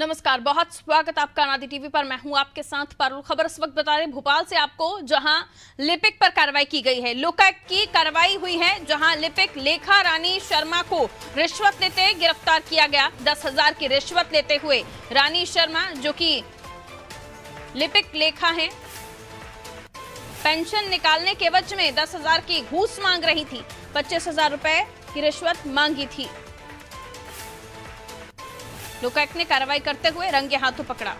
नमस्कार, बहुत स्वागत आपका नादी टीवी पर। मैं हूँ आपके साथ पारुल खबर। इस वक्त बता रहे भोपाल से आपको जहाँ लिपिक पर कार्रवाई की गई है। लोकायुक्त की कार्रवाई हुई है, जहाँ लिपिक लेखा रानी शर्मा को रिश्वत लेते गिरफ़्तार किया गया। दस हज़ार की रिश्वत लेते हुए रानी शर्मा, जो कि लिपिक लेखा है, पेंशन निकालने के एवज में दस हज़ार की घूस मांग रही थी। पच्चीस हज़ार की रिश्वत मांगी थी। लोकायुक्त ने कार्रवाई करते हुए रंगे हाथों पकड़ा।